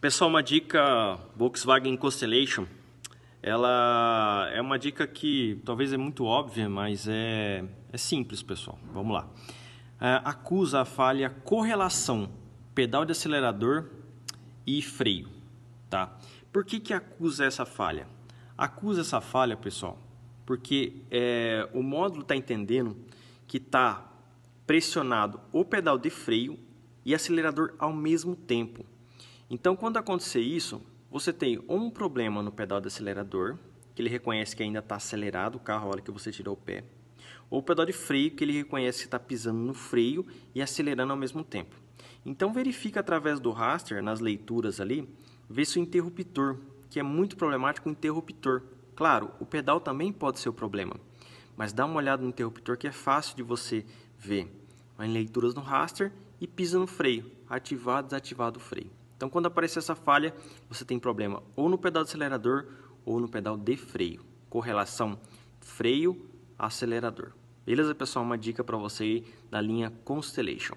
Pessoal, uma dica Volkswagen Constellation, ela é uma dica que talvez é muito óbvia, mas é, é simples, pessoal. Vamos lá. É, acusa a falha correlação pedal de acelerador e freio, tá? Por que que acusa essa falha? Acusa essa falha, pessoal, porque é, o módulo está entendendo que está pressionado o pedal de freio e acelerador ao mesmo tempo. Então, quando acontecer isso, você tem um problema no pedal de acelerador, que ele reconhece que ainda está acelerado o carro a hora que você tirou o pé, ou o pedal de freio, que ele reconhece que está pisando no freio e acelerando ao mesmo tempo. Então, verifica através do raster, nas leituras ali, vê se o interruptor, que é muito problemático o interruptor. Claro, o pedal também pode ser o problema, mas dá uma olhada no interruptor que é fácil de você ver. Em leituras no raster e pisa no freio, ativado, desativado o freio. Então, quando aparecer essa falha, você tem problema ou no pedal de acelerador ou no pedal de freio. Correlação freio-acelerador. Beleza, pessoal? Uma dica para você da linha Constellation.